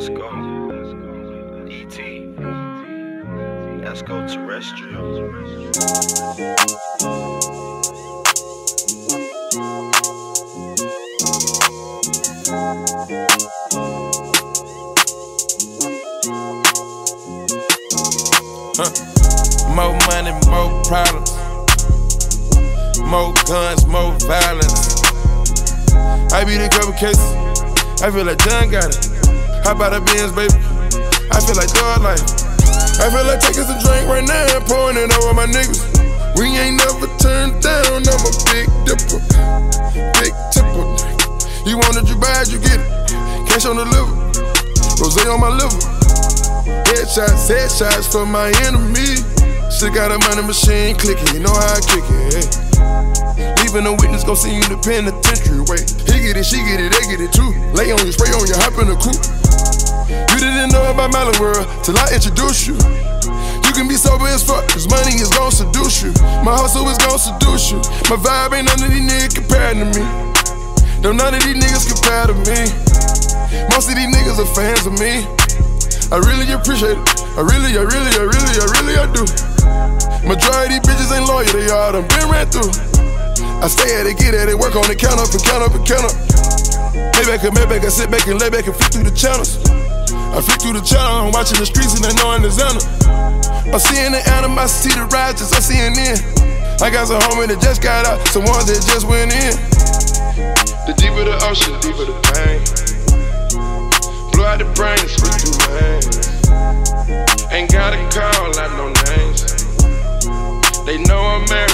let's go. ET. Let's go terrestrial. More money, more problems. More guns, more violence. I beat a couple cases. I feel like John Gotti. How about a Benz, baby? I feel like dog life. I feel like taking some drink right now and pouring it over my niggas. We ain't never turned down. I'm a big dipper, big tipper. You want it, you it, you get it. Cash on the liver, rose on my liver. Headshots, headshots for my enemy. Still got a money machine clicking, you know how I kick it. Hey. Leaving a witness, gon' see you in the penitentiary. Wait, he get it, she get it, they get it too. Lay on you, spray on you, hop in the coupe. You didn't know about Melon World till I introduced you. You can be sober as fuck, cause money is gon' seduce you. My hustle is gon' seduce you. My vibe ain't none of these niggas compared to me. No, none of these niggas compare to me. Most of these niggas are fans of me. I really appreciate it. I really, I really, I really, I really, I do. Majority bitches ain't loyal, they all done been ran through. I stay at it, get at it, work on it, count up and count up and count up. Maybe I can, maybe I can sit back and lay back and flick through the channels. I flick through the channel, I'm watching the streets and I knowing the Xana. I'm seeing the animosity, the righteous, I'm seeing in. I got some homies that just got out, some ones that just went in. The deeper the ocean, deeper the pain. Blew out the brain, switch through lanes. Ain't gotta call out no names. They know I'm married